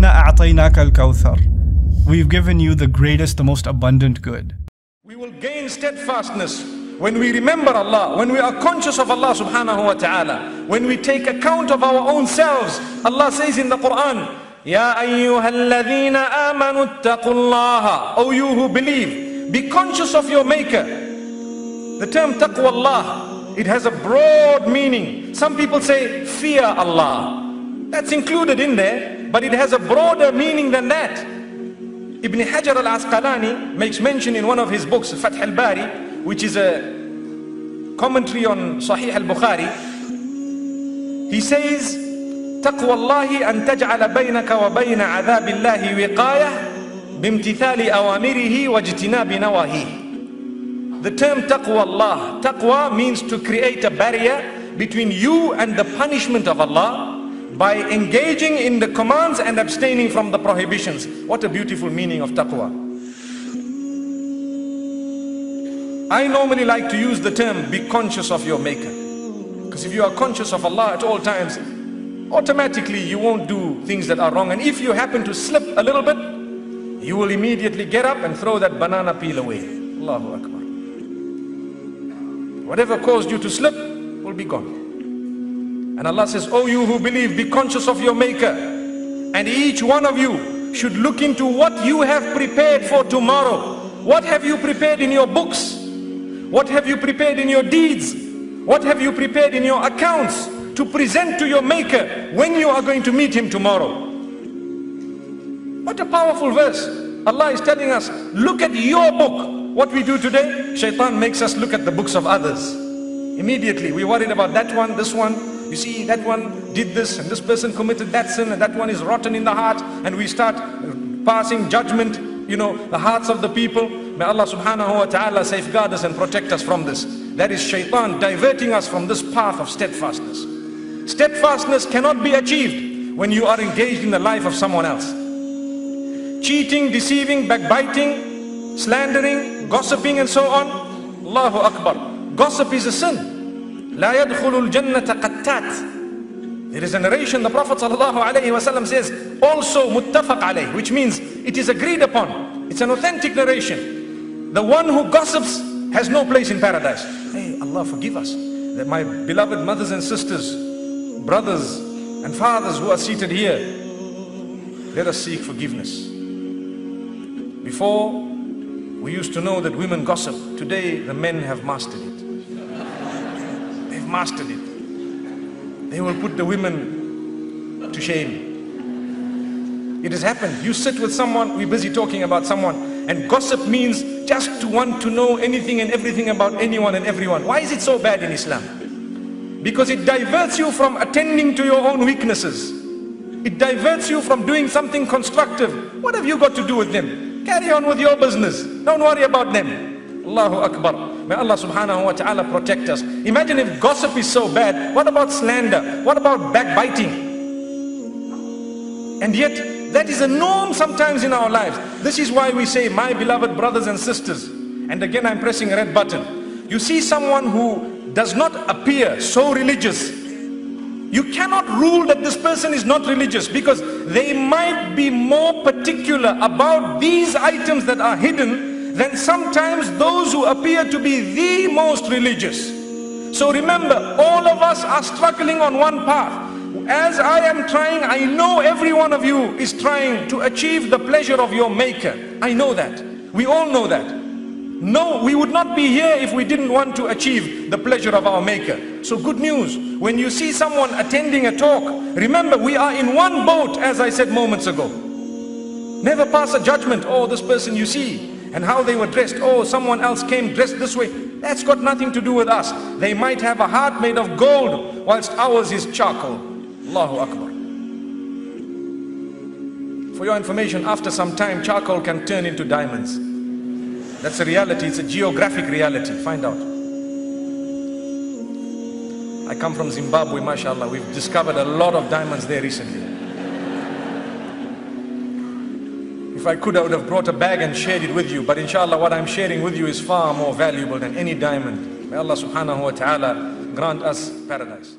إِنَّا أَعْطَيْنَاكَ الْكَوْثَرَ We've given you the greatest, the most abundant good. We will gain steadfastness when we remember Allah, when we are conscious of Allah subhanahu wa ta'ala, when we take account of our own selves. Allah says in the Quran, Ya ayyuhalladhina amanu taqullaha. O you who believe, be conscious of your maker. The term taqwallah, it has a broad meaning. Some people say fear Allah. That's included in there, but it has a broader meaning than that. Ibn Hajar al-Asqalani makes mention in one of his books, Fath al-Bari, which is a commentary on Sahih al-Bukhari. He says, تقوى الله أن تجعل بينك وبين عذاب الله وقاية بامتثال أوامره واجتناب نواهيه. The term taqwa Allah, taqwa means to create a barrier between you and the punishment of Allah by engaging in the commands and abstaining from the prohibitions. What a beautiful meaning of taqwa. I normally like to use the term be conscious of your maker. Because if you are conscious of Allah at all times, automatically you won't do things that are wrong. And if you happen to slip a little bit, you will immediately get up and throw that banana peel away. Allahu Akbar. Whatever caused you to slip will be gone. And Allah says, Oh you who believe, be conscious of your maker. And each one of you should look into what you have prepared for tomorrow. What have you prepared in your books? What have you prepared in your deeds? What have you prepared in your accounts to present to your maker when you are going to meet him tomorrow? What a powerful verse. Allah is telling us, look at your book. What we do today, shaitan makes us look at the books of others. Immediately, we're worried about that one, this one. You see, that one did this, and this person committed that sin, and that one is rotten in the heart, and we start passing judgment, you know, the hearts of the people. May Allah subhanahu wa ta'ala safeguard us and protect us from this. That is shaitan diverting us from this path of steadfastness. Steadfastness cannot be achieved when you are engaged in the life of someone else. Cheating, deceiving, backbiting, slandering, gossiping and so on. Allahu Akbar. Gossip is a sin. لا يدخل الجنة Shattatat. There is a narration, the Prophet ﷺ says, also muttafaq alayhi, which means it is agreed upon. It's an authentic narration. The one who gossips has no place in paradise. Hey, Allah forgive us. That my beloved mothers and sisters, brothers and fathers who are seated here, let us seek forgiveness. Before, we used to know that women gossip. Today, the men have mastered it. They've mastered it. They will put the women to shame. It has happened. You sit with someone, we're busy talking about someone, and gossip means just to want to know anything and everything about anyone and everyone. Why is it so bad in Islam? Because it diverts you from attending to your own weaknesses. It diverts you from doing something constructive. What have you got to do with them? Carry on with your business. Don't worry about them. Allahu Akbar. May Allah subhanahu wa ta'ala protect us. Imagine if gossip is so bad. What about slander? What about backbiting? And yet, that is a norm sometimes in our lives. This is why we say, my beloved brothers and sisters. And again, I'm pressing a red button. You see someone who does not appear so religious. You cannot rule that this person is not religious because they might be more particular about these items that are hidden than sometimes those who appear to be the most religious. So remember, all of us are struggling on one path. As I am trying, I know every one of you is trying to achieve the pleasure of your maker. I know that. We all know that. No, we would not be here if we didn't want to achieve the pleasure of our maker. So good news, when you see someone attending a talk, remember we are in one boat as I said moments ago. Never pass a judgment, oh this person you see, and how they were dressed, oh someone else came dressed this way. That's got nothing to do with us. They might have a heart made of gold, whilst ours is charcoal. Allahu Akbar. For your information, after some time, charcoal can turn into diamonds. That's a reality, it's a geographic reality. Find out. I come from Zimbabwe, mashallah. We've discovered a lot of diamonds there recently. If I could, I would have brought a bag and shared it with you. But inshallah, what I'm sharing with you is far more valuable than any diamond. May Allah subhanahu wa ta'ala grant us paradise.